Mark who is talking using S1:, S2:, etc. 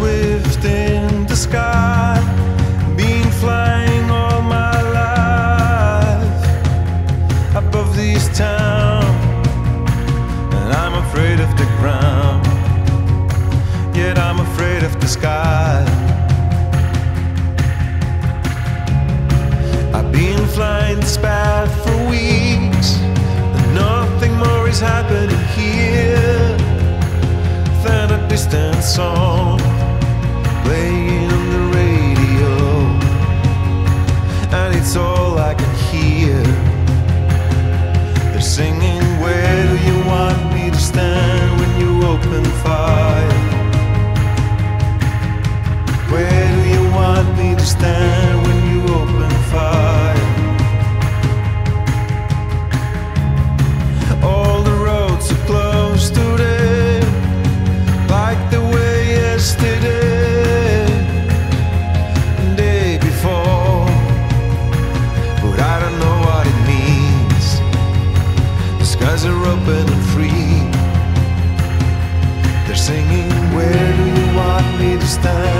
S1: swift in the sky. Been flying all my life above this town, and I'm afraid of the ground. Yet I'm afraid of the sky. I've been flying this path for weeks, and nothing more is happening here than a distant song playing on the radio, and it's all I can hear. They're singing, Where do you want me to stand open and free. They're singing, Where do you want me to stand